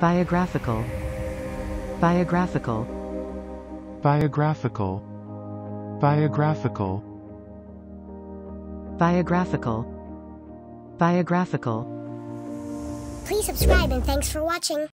biographical. Biographical. Biographical. Biographical. Biographical. Biographical. Please subscribe and thanks for watching.